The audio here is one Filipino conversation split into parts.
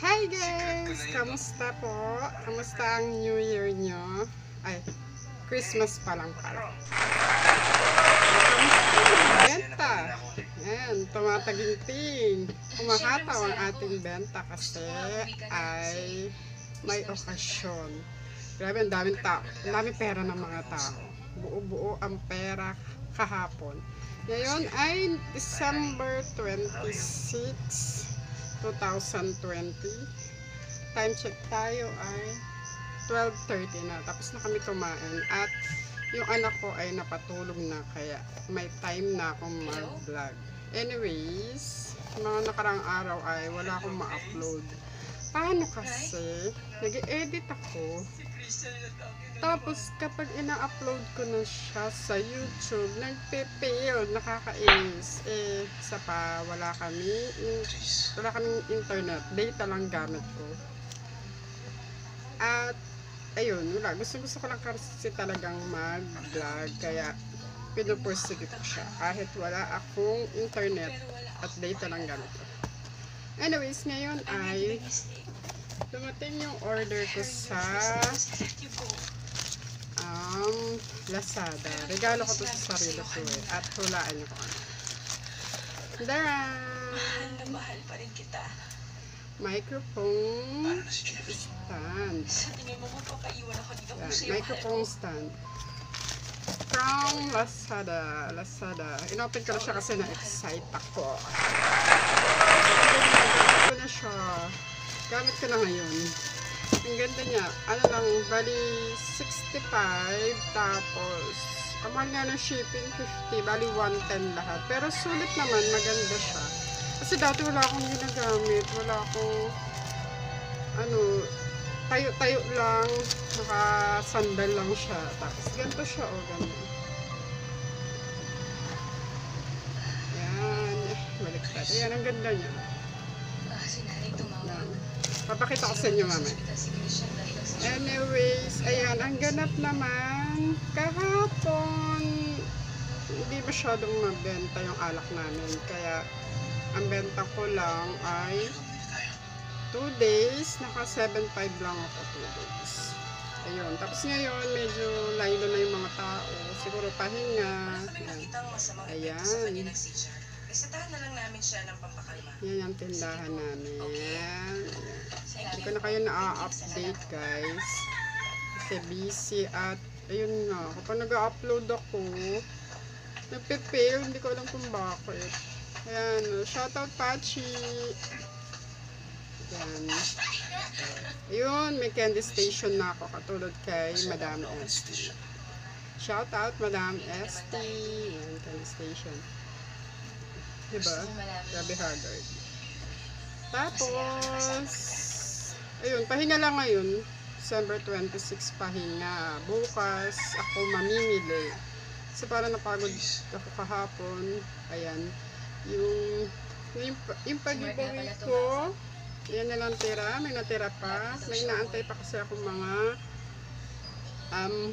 guys! Kamusta po? Kamusta ang New Year nyo? Ay, Christmas pa lang pala. Kamusta ang benta? Ayan, tumataginting. Kumahataw ang ating benta kasi ay may okasyon. Grabe, ang daming tao. Ang daming pera ng mga tao. Buo-buo ang pera kahapon. Ngayon ay December 26, 2020. Time check tayo ay 12.30 na. Tapos na kami kumain. At yung anak ko ay napatulog na. Kaya may time na akong mag-vlog. Anyways, mga nakarang araw ay wala akong ma-upload. Paano kasi? Nag-edit ako. Tapos kapag ina-upload ko na siya sa YouTube, nagpe-fail, nakakainis. Eh, isa pa, wala kami, wala kaming internet, data lang gamit ko. At, ayun, wala. Gusto, gusto ko lang kasi talagang mag-vlog, kaya pinupursige ko siya. Kahit wala akong internet at data lang gamit ko. Anyways, ngayon ay dumating yung order ko sa um, Lazada. Regalo ko to sa sarili ko eh. At hulaan ko. Daran! Mahal na mahal pa rin kita. Microphone stand. Sa tingin mo, mapapaiwan ako dito kung sa'yo microphone stand. From Lazada. Lazada. Inopen ko na siya kasi na-excite ako. Ko na siya. Gamit ko na ngayon. Ang ganda niya. Ano lang, bali 65. Tapos, ang mahal nga ng shipping 50. Bali 110 lahat. Pero sulit naman, maganda siya. Kasi dati wala akong ginagamit. Wala akong, ano, tayo-tayo lang. Naka-sandal lang siya. Tapos, ganito siya, o, oh, ganun. Yan. Baliktad. Ayan, ang ganda niya. Papakita ko sa inyo mamaya. Sa Anyways, ayan, ang ganap naman, kahapon, hindi masyadong mabenta yung alak namin. Kaya, ang benta ko lang ay 2 days, naka 7.5 lang ako 2 days. Ayun, tapos ngayon, medyo laylo na yung mga tao. Siguro pahinga. Wala kami Yan. nakitang masamang Ayan. Resetahan na lang namin siya ng pampakalma. Yan yung tindahan namin. Sige. Hindi ko na kayo na-update guys. Kasi busy at ayun nga, kapag nag-upload ako, nagpe-fail, hindi ko alam kung bakit. Ayan, shoutout Pachi. Ayan. Ayun, may candy station na ako katulad kay Madam ST. Shoutout Madam ST. Ayan, candy station. Diba? Grabe Haggard. Tapos, ayun, pahinga lang ngayon. December 26 pahinga. Bukas, ako mamimili. Kasi para napagod ako kahapon. Ayan. Yung, yung, yung pag-giveaway ko, yan na lang tira. May natira pa. May naantay pa kasi ako mga um,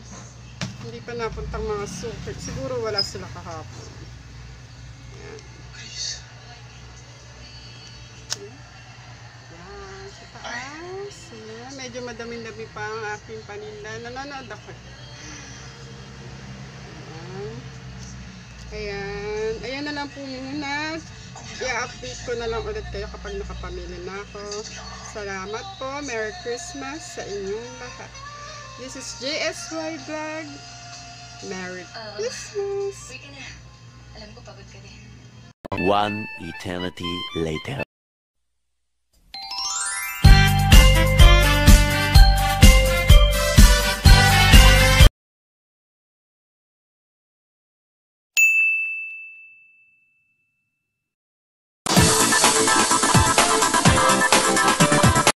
hindi pa napuntang mga suki. Siguro wala sila kahapon. Medyo madami-dami pa ang aking paninda. Nanonood ako. Ayan. Ayan. Ayan na lang po muna. I-update ko na lang ulit kayo kapag nakapamili na ako. Salamat po. Merry Christmas sa inyong lahat. This is JSY Vlog. Merry Oo. Christmas! Ka na. Alam ko pagod ka din. One eternity later.